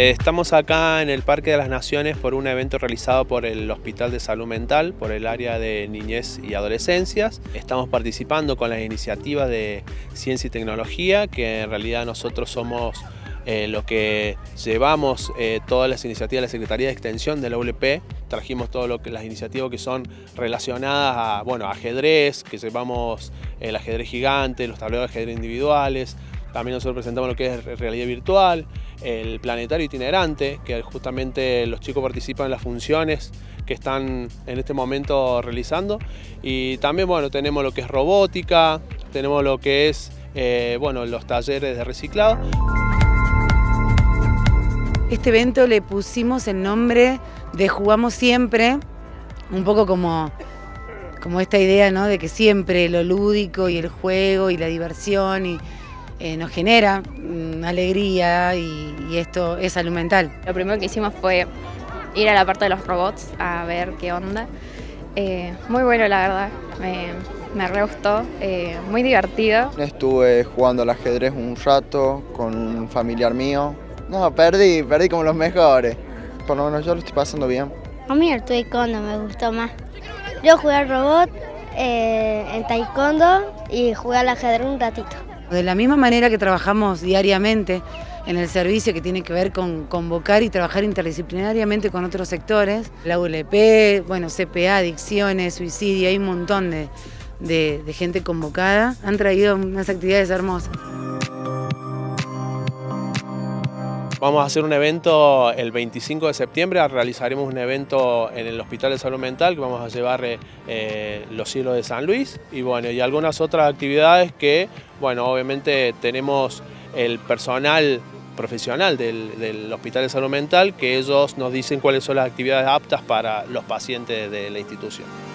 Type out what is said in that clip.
Eh, estamos acá en el Parque de las Naciones por un evento realizado por el Hospital de Salud Mental, por el área de niñez y adolescencias. Estamos participando con las iniciativas de ciencia y tecnología, que en realidad nosotros somos eh, lo que llevamos eh, todas las iniciativas de la Secretaría de Extensión de la ULP, trajimos todas las iniciativas que son relacionadas a bueno, ajedrez, que llevamos el ajedrez gigante, los tableros de ajedrez individuales, también nosotros presentamos lo que es realidad virtual, el planetario itinerante, que justamente los chicos participan en las funciones que están en este momento realizando. Y también bueno, tenemos lo que es robótica, tenemos lo que es eh, bueno, los talleres de reciclado. Este evento le pusimos el nombre de Jugamos Siempre, un poco como como esta idea ¿no? de que siempre lo lúdico y el juego y la diversión y, eh, nos genera mm, alegría y, esto es salud mental. Lo primero que hicimos fue ir a la parte de los robots a ver qué onda. Eh, muy bueno la verdad, me, me re gustó, eh, muy divertido. Estuve jugando al ajedrez un rato con un familiar mío. No, perdí, perdí como los mejores. Por lo menos yo lo estoy pasando bien. A mí el taekwondo me gustó más. Yo jugué al robot en taekwondo y jugué al ajedrez un ratito. De la misma manera que trabajamos diariamente en el servicio que tiene que ver con convocar y trabajar interdisciplinariamente con otros sectores, la ULP, bueno, CPA, adicciones, suicidio, hay un montón de, de gente convocada, han traído unas actividades hermosas. Vamos a hacer un evento el 25 de septiembre, realizaremos un evento en el Hospital de Salud Mental que vamos a llevar eh, los cielos de San Luis y bueno, y algunas otras actividades que, bueno, obviamente tenemos el personal profesional del, del, Hospital de Salud Mental que ellos nos dicen cuáles son las actividades aptas para los pacientes de la institución.